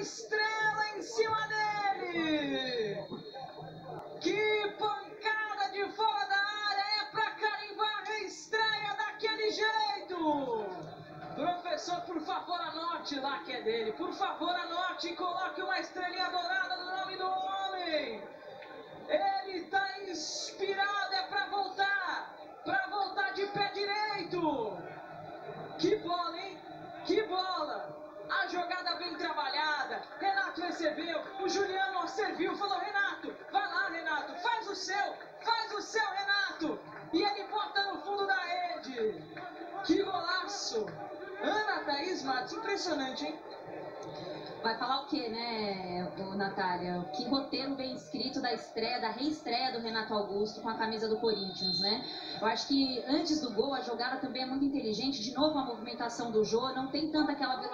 estrela em cima dele. Que pancada de fora da área é pra carimbar a estreia daquele jeito. Professor, por favor, anote lá que é dele. Por favor, anote e coloque uma estrelinha dourada no nome do homem. Ele tá inspirado, é pra voltar. Pra voltar de pé direito. Que bola, hein? Que bola! A jogada bem trabalhada. Renato recebeu. O Juliano serviu. Falou: Renato, vai lá, Renato. Faz o seu. Faz o seu, Renato. E ele bota no fundo da rede. Que golaço. Ana Thaís Matos. Impressionante, hein? Vai falar o quê, né, Natália? Que roteiro bem escrito da estreia, da reestreia do Renato Augusto com a camisa do Corinthians, né? Eu acho que antes do gol a jogada também é muito inteligente. De novo a movimentação do Jô, não tem tanta aquela velocidade.